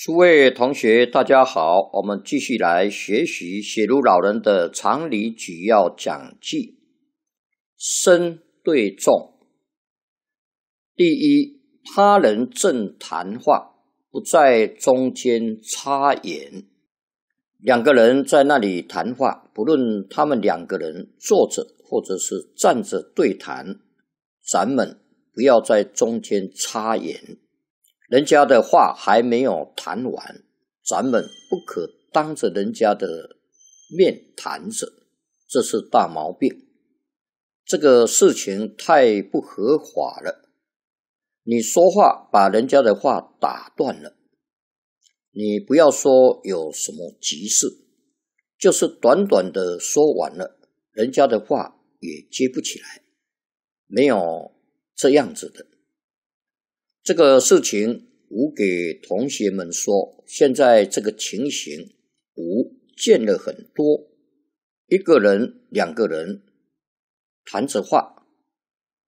诸位同学，大家好，我们继续来学习写入老人的常理举要讲记。身对众，第一，他人正谈话，不在中间插言。两个人在那里谈话，不论他们两个人坐着或者是站着对谈，咱们不要在中间插言。人家的话还没有谈完，咱们不可当着人家的面谈着，这是大毛病。这个事情太不合法了。你说话把人家的话打断了，你不要说有什么急事，就是短短的说完了，人家的话也接不起来，没有这样子的。这个事情，吾给同学们说，现在这个情形，吾见了很多。一个人、两个人谈着话，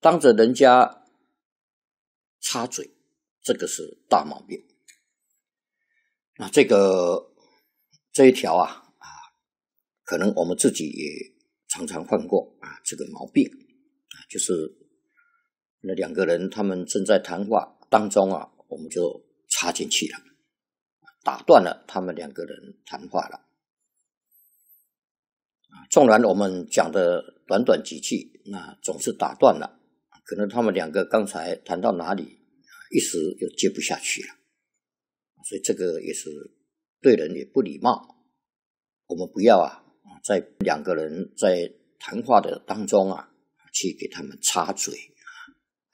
当着人家插嘴，这个是大毛病。那这个这一条啊啊，可能我们自己也常常犯过啊，这个毛病啊，就是那两个人他们正在谈话。当中啊，我们就插进去了，打断了他们两个人谈话了。纵然我们讲的短短几句，那总是打断了，可能他们两个刚才谈到哪里，一时又接不下去了，所以这个也是对人也不礼貌。我们不要啊，在两个人在谈话的当中啊，去给他们插嘴，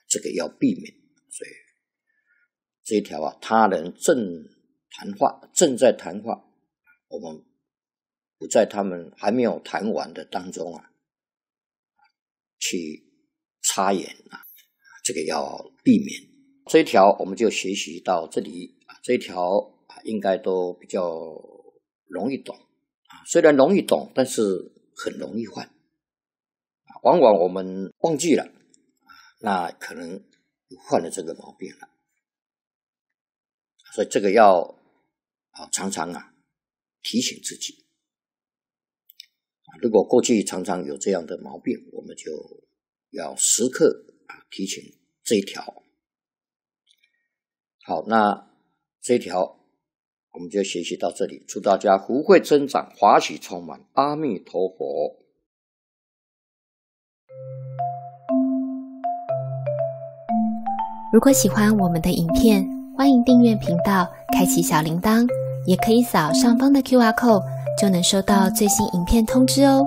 这个要避免。所以。这一条啊，他人正谈话，正在谈话，我们不在他们还没有谈完的当中啊，去插言啊，这个要避免。这一条我们就学习到这里啊，这一条啊应该都比较容易懂啊，虽然容易懂，但是很容易犯啊，往往我们忘记了啊，那可能又犯了这个毛病了。所以这个要啊常常啊提醒自己啊，如果过去常常有这样的毛病，我们就要时刻啊提醒这一条。好，那这一条我们就学习到这里，祝大家福慧增长，华喜充满，阿弥陀佛。如果喜欢我们的影片。欢迎订阅频道，开启小铃铛，也可以扫上方的 Q R code，就能收到最新影片通知哦。